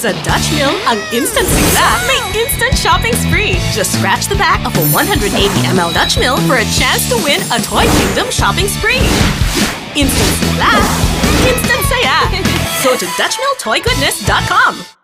Sa Dutch Mill, ang instant sigla may instant shopping spree. Just scratch the back of a 180ml Dutch Mill for a chance to win a Toy Kingdom shopping spree. Instant sigla, instant saya. Go to DutchMillToyGoodness.com.